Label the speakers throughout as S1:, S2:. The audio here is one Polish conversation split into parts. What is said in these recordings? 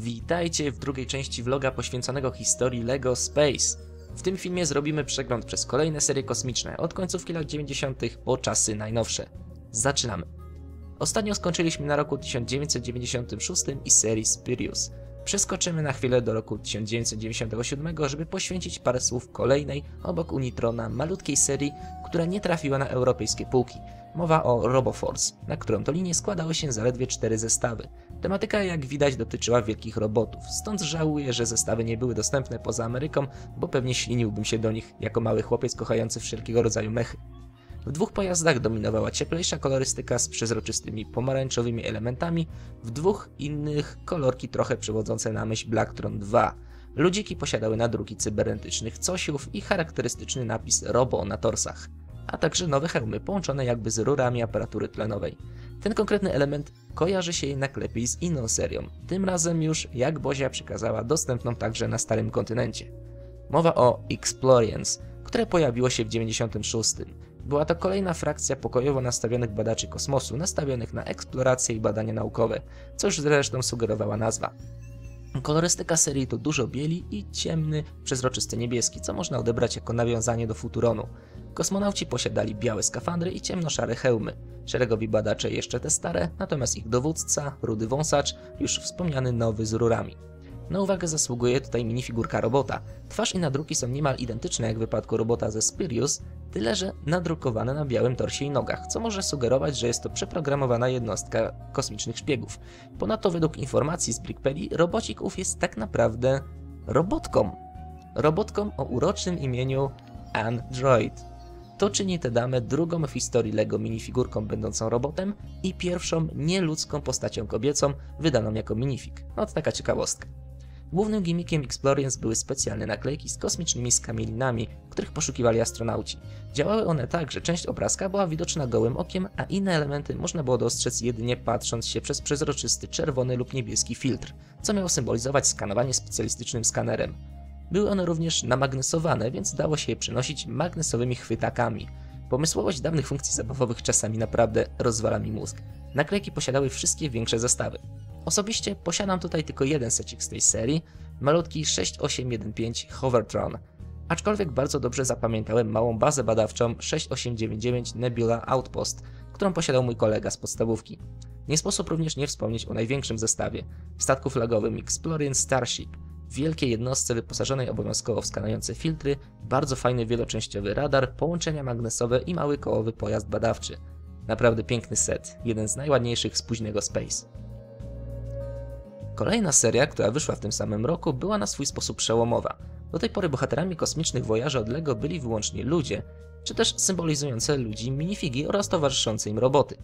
S1: Witajcie w drugiej części vloga poświęconego historii LEGO Space. W tym filmie zrobimy przegląd przez kolejne serie kosmiczne, od końcówki lat 90. po czasy najnowsze. Zaczynamy. Ostatnio skończyliśmy na roku 1996 i serii Spirius. Przeskoczymy na chwilę do roku 1997, żeby poświęcić parę słów kolejnej, obok Unitrona, malutkiej serii, która nie trafiła na europejskie półki. Mowa o RoboForce, na którą to linię składały się zaledwie cztery zestawy. Tematyka jak widać dotyczyła wielkich robotów, stąd żałuję, że zestawy nie były dostępne poza Ameryką, bo pewnie śliniłbym się do nich jako mały chłopiec kochający wszelkiego rodzaju mechy. W dwóch pojazdach dominowała cieplejsza kolorystyka z przezroczystymi pomarańczowymi elementami, w dwóch innych kolorki trochę przywodzące na myśl Blacktron 2. Ludziki posiadały nadruki cybernetycznych cosiów i charakterystyczny napis Robo na torsach, a także nowe hełmy połączone jakby z rurami aparatury tlenowej. Ten konkretny element kojarzy się jednak lepiej z inną serią, tym razem już, jak Bozia przekazała, dostępną także na starym kontynencie. Mowa o Explorians, które pojawiło się w 96. Była to kolejna frakcja pokojowo nastawionych badaczy kosmosu, nastawionych na eksploracje i badania naukowe, co już zresztą sugerowała nazwa. Kolorystyka serii to dużo bieli i ciemny, przezroczysty niebieski, co można odebrać jako nawiązanie do Futuronu. Kosmonauci posiadali białe skafandry i ciemnoszare hełmy. Szeregowi badacze jeszcze te stare, natomiast ich dowódca, rudy wąsacz, już wspomniany nowy z rurami. Na uwagę zasługuje tutaj minifigurka robota. Twarz i nadruki są niemal identyczne jak w wypadku robota ze Spirius, tyle że nadrukowane na białym torsie i nogach, co może sugerować, że jest to przeprogramowana jednostka kosmicznych szpiegów. Ponadto według informacji z Brickpeli robocik ów jest tak naprawdę robotką. Robotką o uroczym imieniu Android. To czyni tę damę drugą w historii LEGO minifigurką będącą robotem i pierwszą nieludzką postacią kobiecą wydaną jako minifig. No to taka ciekawostka. Głównym gimmickiem Explorians były specjalne naklejki z kosmicznymi skamielinami, których poszukiwali astronauci. Działały one tak, że część obrazka była widoczna gołym okiem, a inne elementy można było dostrzec jedynie patrząc się przez przezroczysty czerwony lub niebieski filtr, co miało symbolizować skanowanie specjalistycznym skanerem. Były one również namagnesowane, więc dało się je przenosić magnesowymi chwytakami. Pomysłowość dawnych funkcji zabawowych czasami naprawdę rozwala mi mózg. Naklejki posiadały wszystkie większe zestawy. Osobiście posiadam tutaj tylko jeden secik z tej serii, malutki 6815 Hovertron, aczkolwiek bardzo dobrze zapamiętałem małą bazę badawczą 6899 Nebula Outpost, którą posiadał mój kolega z podstawówki. Nie sposób również nie wspomnieć o największym zestawie, statku flagowym Explorian Starship, wielkiej jednostce wyposażonej obowiązkowo w skanujące filtry, bardzo fajny wieloczęściowy radar, połączenia magnesowe i mały kołowy pojazd badawczy. Naprawdę piękny set, jeden z najładniejszych z późnego Space. Kolejna seria, która wyszła w tym samym roku, była na swój sposób przełomowa. Do tej pory bohaterami kosmicznych wojaży od LEGO byli wyłącznie ludzie, czy też symbolizujące ludzi minifigi oraz towarzyszące im roboty.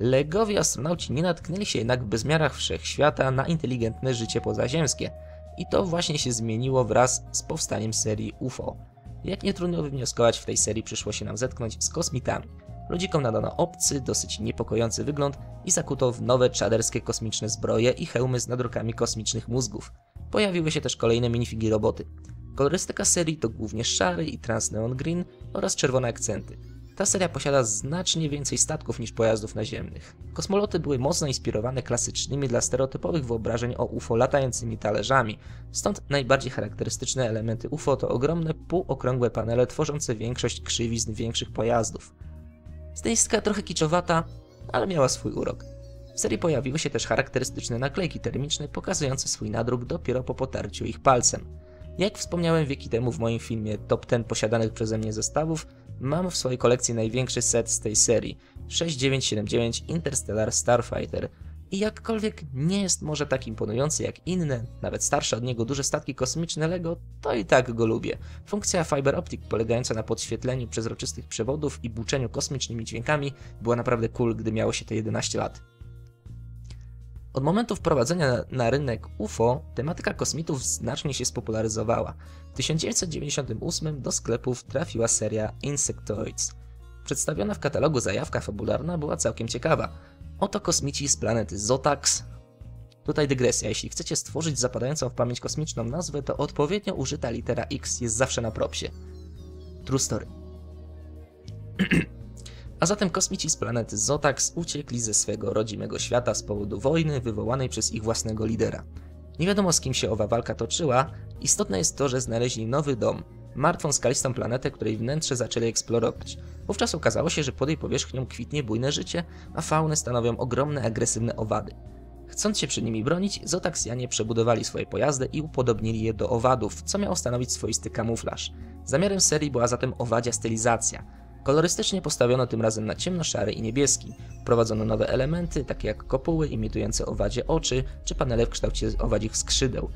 S1: Legowi astronauci nie natknęli się jednak w bezmiarach wszechświata na inteligentne życie pozaziemskie. I to właśnie się zmieniło wraz z powstaniem serii UFO. Jak nie trudno wywnioskować, w tej serii przyszło się nam zetknąć z kosmitami. Ludzikom nadano obcy, dosyć niepokojący wygląd i zakuto w nowe czaderskie kosmiczne zbroje i hełmy z nadrukami kosmicznych mózgów. Pojawiły się też kolejne minifigi roboty. Kolorystyka serii to głównie szary i transneon green oraz czerwone akcenty. Ta seria posiada znacznie więcej statków niż pojazdów naziemnych. Kosmoloty były mocno inspirowane klasycznymi dla stereotypowych wyobrażeń o UFO latającymi talerzami, stąd najbardziej charakterystyczne elementy UFO to ogromne półokrągłe panele tworzące większość krzywizn większych pojazdów. Stylistka trochę kiczowata, ale miała swój urok. W serii pojawiły się też charakterystyczne naklejki termiczne pokazujące swój nadruk dopiero po potarciu ich palcem. Jak wspomniałem wieki temu w moim filmie Top 10 posiadanych przeze mnie zestawów, mam w swojej kolekcji największy set z tej serii 6979 Interstellar Starfighter. I jakkolwiek nie jest może tak imponujący jak inne, nawet starsze od niego duże statki kosmiczne LEGO, to i tak go lubię. Funkcja Fiber Optic polegająca na podświetleniu przezroczystych przewodów i buczeniu kosmicznymi dźwiękami była naprawdę cool, gdy miało się te 11 lat. Od momentu wprowadzenia na, rynek UFO tematyka kosmitów znacznie się spopularyzowała. W 1998 do sklepów trafiła seria Insectoids. Przedstawiona w katalogu zajawka fabularna była całkiem ciekawa. Oto kosmici z planety Zotax. Tutaj dygresja, jeśli chcecie stworzyć zapadającą w pamięć kosmiczną nazwę, to odpowiednio użyta litera X jest zawsze na propsie. True story. A zatem kosmici z planety Zotax uciekli ze swego rodzimego świata z powodu wojny wywołanej przez ich własnego lidera. Nie wiadomo z kim się owa walka toczyła, istotne jest to, że znaleźli nowy dom, martwą skalistą planetę, której wnętrze zaczęli eksplorować. Wówczas okazało się, że pod jej powierzchnią kwitnie bujne życie, a faunę stanowią ogromne, agresywne owady. Chcąc się przed nimi bronić, Zotaksjanie przebudowali swoje pojazdy i upodobnili je do owadów, co miało stanowić swoisty kamuflaż. Zamiarem serii była zatem owadzia stylizacja. Kolorystycznie postawiono tym razem na ciemnoszary i niebieski. Wprowadzono nowe elementy, takie jak kopuły imitujące owadzie oczy, czy panele w kształcie owadzich skrzydeł.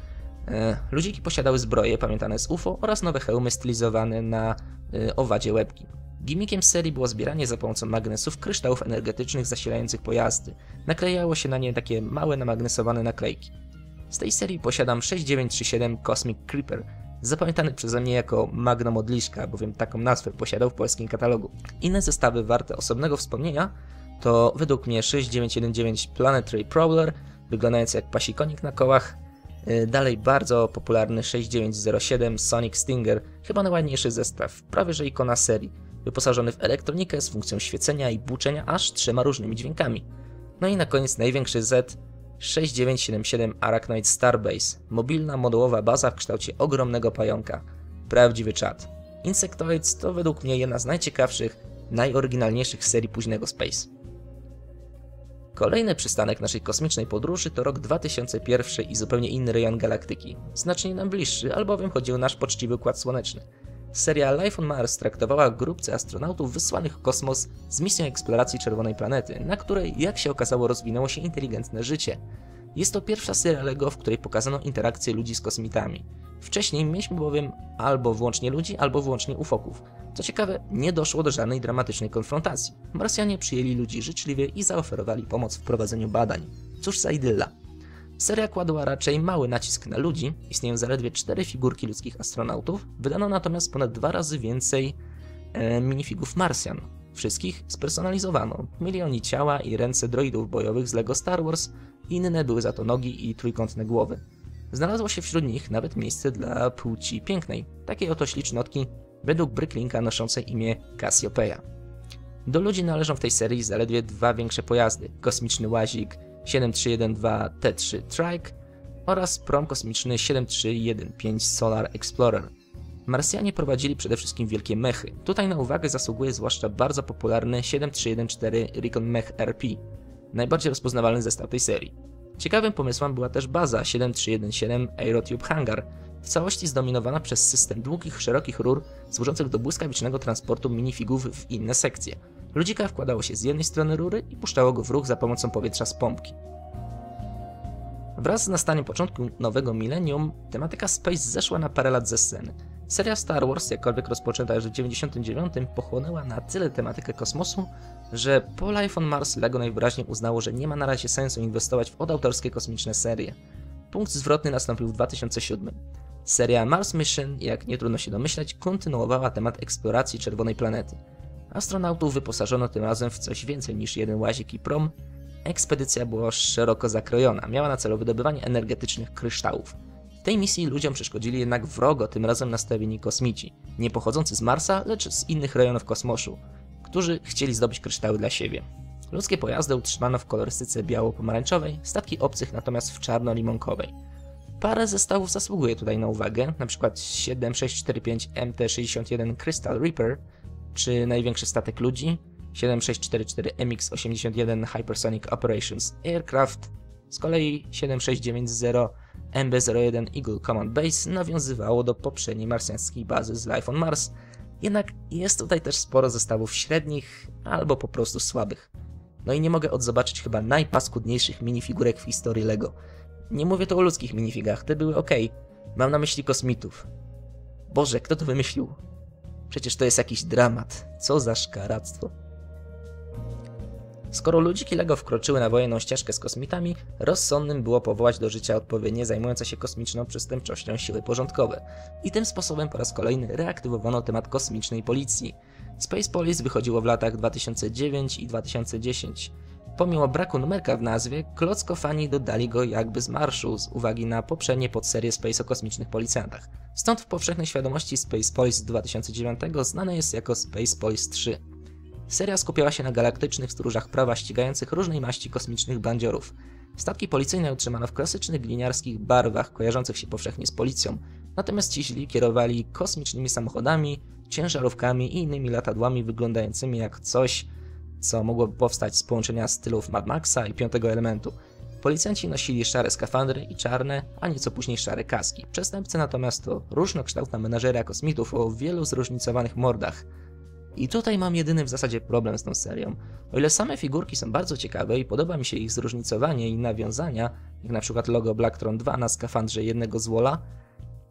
S1: E, ludziki posiadały zbroje pamiętane z UFO oraz nowe hełmy stylizowane na e, owadzie łebki. Gimikiem serii było zbieranie za pomocą magnesów kryształów energetycznych zasilających pojazdy. Naklejało się na nie takie małe namagnesowane naklejki. Z tej serii posiadam 6937 Cosmic Creeper, zapamiętany przeze mnie jako Magno Modliszka, bowiem taką nazwę posiadał w polskim katalogu. Inne zestawy warte osobnego wspomnienia to według mnie 6919 Planetary Prowler, wyglądający jak pasikonik na kołach, y, Dalej bardzo popularny 6907 Sonic Stinger, chyba najładniejszy zestaw, prawie że ikona serii wyposażony w elektronikę z funkcją świecenia i buczenia aż trzema różnymi dźwiękami. No i na koniec największy Z 6977 Arachnoid Starbase, mobilna modułowa baza w kształcie ogromnego pająka. Prawdziwy czat. Insectoids to według mnie jedna z najciekawszych, najoryginalniejszych serii późnego Space. Kolejny przystanek naszej kosmicznej podróży to rok 2001 i zupełnie inny rejon galaktyki, znacznie nam bliższy, albowiem chodził nasz poczciwy Układ Słoneczny. Seria Life on Mars traktowała grupce astronautów wysłanych w kosmos z misją eksploracji czerwonej planety, na której, jak się okazało, rozwinęło się inteligentne życie. Jest to pierwsza seria LEGO, w której pokazano interakcję ludzi z kosmitami. Wcześniej mieliśmy bowiem albo wyłącznie ludzi, albo wyłącznie ufoków. Co ciekawe, nie doszło do żadnej dramatycznej konfrontacji. Marsjanie przyjęli ludzi życzliwie i zaoferowali pomoc w prowadzeniu badań. Cóż za idylla. Seria kładła raczej mały nacisk na ludzi, istnieją zaledwie cztery figurki ludzkich astronautów, wydano natomiast ponad dwa razy więcej e, minifigów Marsjan. Wszystkich spersonalizowano. Mieli oni ciała i ręce droidów bojowych z LEGO Star Wars, inne były za to nogi i trójkątne głowy. Znalazło się wśród nich nawet miejsce dla płci pięknej, takiej oto ślicznotki, według Bricklinka noszącej imię Cassiopeia. Do ludzi należą w tej serii zaledwie dwa większe pojazdy, kosmiczny łazik 7312 T3 Trike oraz prom kosmiczny 7315 Solar Explorer. Marsjanie prowadzili przede wszystkim wielkie mechy. Tutaj na uwagę zasługuje zwłaszcza bardzo popularny 7314 Recon Mech RP, najbardziej rozpoznawalny zestaw tej serii. Ciekawym pomysłem była też baza 7317 Aerotube Hangar, w całości zdominowana przez system długich, szerokich rur służących do błyskawicznego transportu minifigów w inne sekcje. Ludzika wkładało się z jednej strony rury i puszczało go w ruch za pomocą powietrza z pompki. Wraz z nastaniem początku nowego milenium, tematyka Space zeszła na parę lat ze sceny. Seria Star Wars, jakkolwiek rozpoczęta już w 1999, pochłonęła na tyle tematykę kosmosu, że po Life on Mars LEGO najwyraźniej uznało, że nie ma na razie sensu inwestować w odautorskie kosmiczne serie. Punkt zwrotny nastąpił w 2007. Seria Mars Mission, jak nie trudno się domyśleć, kontynuowała temat eksploracji czerwonej planety. Astronautów wyposażono tym razem w coś więcej niż jeden łazik i prom. Ekspedycja była szeroko zakrojona, miała na celu wydobywanie energetycznych kryształów. W tej misji ludziom przeszkodzili jednak wrogo tym razem nastawieni kosmici, nie pochodzący z Marsa, lecz z innych rejonów kosmosu, którzy chcieli zdobyć kryształy dla siebie. Ludzkie pojazdy utrzymano w kolorystyce biało-pomarańczowej, statki obcych natomiast w czarno-limonkowej. Parę zestawów zasługuje tutaj na uwagę, np. 7645 MT-61 Crystal Reaper, czy największy statek ludzi 7644 MX-81 Hypersonic Operations Aircraft, z kolei 7690 MB-01 Eagle Command Base nawiązywało do poprzedniej marsjańskiej bazy z Life on Mars, jednak jest tutaj też sporo zestawów średnich albo po prostu słabych. No i nie mogę odzobaczyć chyba najpaskudniejszych minifigurek w historii LEGO. Nie mówię tu o ludzkich minifigach, te były ok. Mam na myśli kosmitów. Boże, kto to wymyślił? Przecież to jest jakiś dramat. Co za szkaractwo. Skoro ludziki LEGO wkroczyły na wojenną ścieżkę z kosmitami, rozsądnym było powołać do życia odpowiednie zajmujące się kosmiczną przestępczością siły porządkowe. I tym sposobem po raz kolejny reaktywowano temat kosmicznej policji. Space Police wychodziło w latach 2009 i 2010. Pomimo braku numerka w nazwie, klocko fani dodali go jakby z marszu z uwagi na poprzednie podserie Space o kosmicznych policjantach. Stąd w powszechnej świadomości Space Police z 2009 znane jest jako Space Police 3. Seria skupiała się na galaktycznych stróżach prawa ścigających różnej maści kosmicznych bandziorów. Statki policyjne utrzymano w klasycznych gliniarskich barwach, kojarzących się powszechnie z policją, natomiast ci źli kierowali kosmicznymi samochodami, ciężarówkami i innymi latadłami wyglądającymi jak coś, co mogłoby powstać z połączenia stylów Mad Maxa i Piątego Elementu. Policjanci nosili szare skafandry i czarne, a nieco później szare kaski. Przestępcy natomiast to różnokształtna menażeria kosmitów o wielu zróżnicowanych mordach. I tutaj mam jedyny w zasadzie problem z tą serią. O ile same figurki są bardzo ciekawe i podoba mi się ich zróżnicowanie i nawiązania, jak na przykład logo Blacktron 2 na skafandrze jednego z Wola,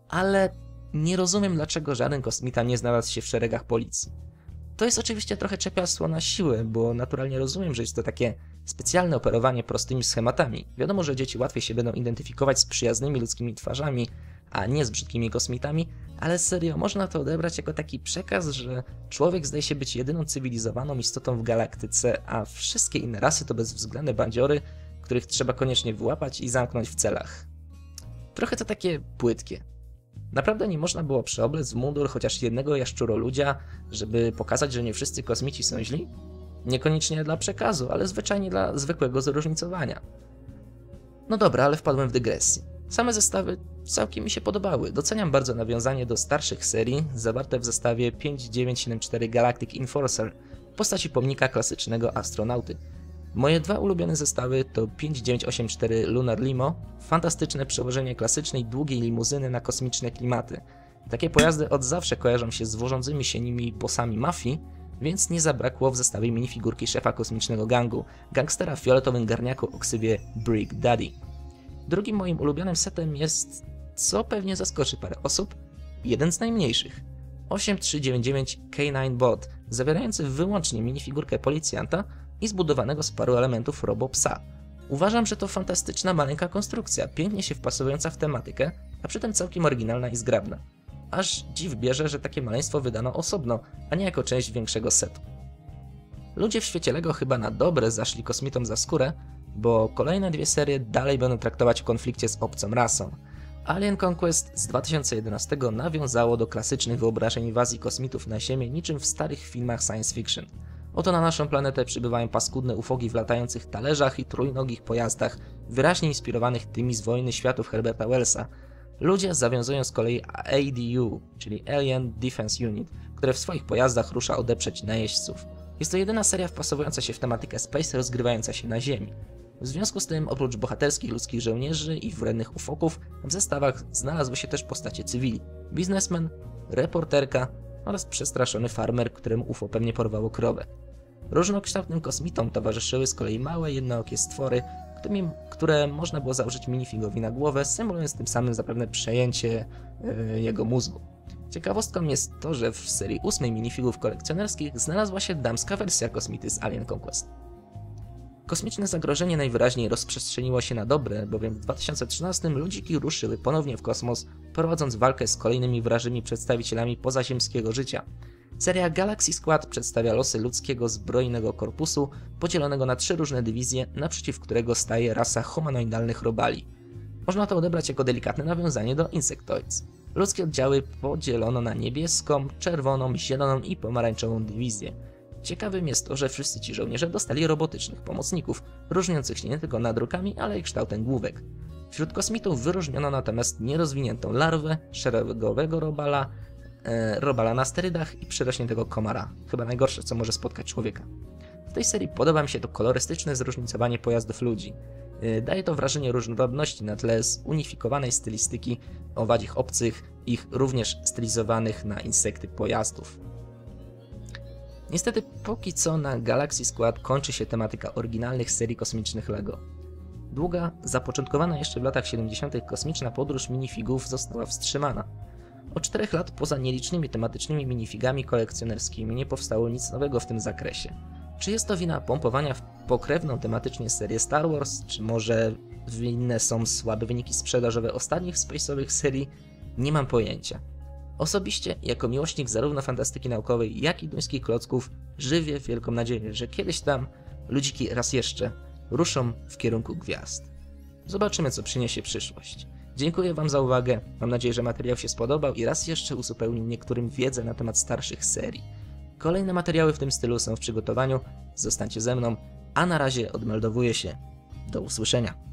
S1: ale nie rozumiem dlaczego żaden kosmita nie znalazł się w szeregach policji. To jest oczywiście trochę czepialstwo na siłę, bo naturalnie rozumiem, że jest to takie specjalne operowanie prostymi schematami. Wiadomo, że dzieci łatwiej się będą identyfikować z przyjaznymi ludzkimi twarzami, a nie z brzydkimi kosmitami, ale serio, można to odebrać jako taki przekaz, że człowiek zdaje się być jedyną cywilizowaną istotą w galaktyce, a wszystkie inne rasy to bezwzględne bandziory, których trzeba koniecznie wyłapać i zamknąć w celach. Trochę to takie płytkie. Naprawdę nie można było przeoblec w mundur chociaż jednego jaszczuroludzia, żeby pokazać, że nie wszyscy kosmici są źli? Niekoniecznie dla przekazu, ale zwyczajnie dla zwykłego zróżnicowania. No dobra, ale wpadłem w dygresję. Same zestawy całkiem mi się podobały. Doceniam bardzo nawiązanie do starszych serii, zawarte w zestawie 5974 Galactic Enforcer w postaci pomnika klasycznego astronauty. Moje dwa ulubione zestawy to 5984 Lunar Limo, fantastyczne przełożenie klasycznej długiej limuzyny na kosmiczne klimaty. Takie pojazdy od zawsze kojarzą się z wożącymi się nimi posami mafii, więc nie zabrakło w zestawie minifigurki szefa kosmicznego gangu, gangstera w fioletowym garniaku o ksywie Brick Daddy. Drugim moim ulubionym setem jest, co pewnie zaskoczy parę osób, jeden z najmniejszych. 8399 K9 Bot, zawierający wyłącznie minifigurkę policjanta i zbudowanego z paru elementów robopsa. Uważam, że to fantastyczna maleńka konstrukcja, pięknie się wpasowująca w tematykę, a przy tym całkiem oryginalna i zgrabna. Aż dziw bierze, że takie maleństwo wydano osobno, a nie jako część większego setu. Ludzie w świecie LEGO chyba na dobre zaszli kosmitom za skórę, bo kolejne dwie serie dalej będą traktować o konflikcie z obcą rasą. Alien Conquest z 2011 nawiązało do klasycznych wyobrażeń inwazji kosmitów na Ziemię niczym w starych filmach science fiction. Oto na naszą planetę przybywają paskudne ufogi w latających talerzach i trójnogich pojazdach, wyraźnie inspirowanych tymi z Wojny Światów Herberta Wellsa. Ludzie zawiązują z kolei ADU, czyli Alien Defense Unit, które w swoich pojazdach rusza odeprzeć najeźdźców. Jest to jedyna seria wpasowująca się w tematykę space rozgrywająca się na Ziemi. W związku z tym, oprócz bohaterskich ludzkich żołnierzy i wrednych ufoków, w zestawach znalazły się też postacie cywili. Biznesmen, reporterka oraz przestraszony farmer, któremu UFO pewnie porwało krowę. Różnokształtnym kosmitom towarzyszyły z kolei małe, jednookie stwory, które można było założyć minifigowi na głowę, symulując tym samym zapewne przejęcie yy, jego mózgu. Ciekawostką jest to, że w serii ósmej minifigów kolekcjonerskich znalazła się damska wersja kosmity z Alien Conquest. Kosmiczne zagrożenie najwyraźniej rozprzestrzeniło się na dobre, bowiem w 2013 ludziki ruszyły ponownie w kosmos, prowadząc walkę z kolejnymi wrażymi przedstawicielami pozaziemskiego życia. Seria Galaxy Squad przedstawia losy ludzkiego zbrojnego korpusu, podzielonego na trzy różne dywizje, naprzeciw którego staje rasa humanoidalnych robali. Można to odebrać jako delikatne nawiązanie do Insectoids. Ludzkie oddziały podzielono na niebieską, czerwoną, zieloną i pomarańczową dywizję. Ciekawym jest to, że wszyscy ci żołnierze dostali robotycznych pomocników, różniących się nie tylko nadrukami, ale i kształtem główek. Wśród kosmitów wyróżniono natomiast nierozwiniętą larwę, szeregowego robala, e, robala na sterydach i przyrośniętego komara. Chyba najgorsze, co może spotkać człowieka. W tej serii podoba mi się to kolorystyczne zróżnicowanie pojazdów ludzi. E, daje to wrażenie różnorodności na tle zunifikowanej stylistyki owadzich obcych, ich również stylizowanych na insekty pojazdów. Niestety póki co na Galaxy Squad kończy się tematyka oryginalnych serii kosmicznych LEGO. Długa, zapoczątkowana jeszcze w latach 70. kosmiczna podróż minifigów została wstrzymana. Od czterech lat poza nielicznymi tematycznymi minifigami kolekcjonerskimi nie powstało nic nowego w tym zakresie. Czy jest to wina pompowania w pokrewną tematycznie serię Star Wars, czy może winne są słabe wyniki sprzedażowe ostatnich space'owych serii? Nie mam pojęcia. Osobiście, jako miłośnik zarówno fantastyki naukowej, jak i duńskich klocków, żywię wielką nadzieję, że kiedyś tam ludziki raz jeszcze ruszą w kierunku gwiazd. Zobaczymy, co przyniesie przyszłość. Dziękuję Wam za uwagę, mam nadzieję, że materiał się spodobał i raz jeszcze uzupełnił niektórym wiedzę na temat starszych serii. Kolejne materiały w tym stylu są w przygotowaniu, zostańcie ze mną, a na razie odmeldowuję się. Do usłyszenia.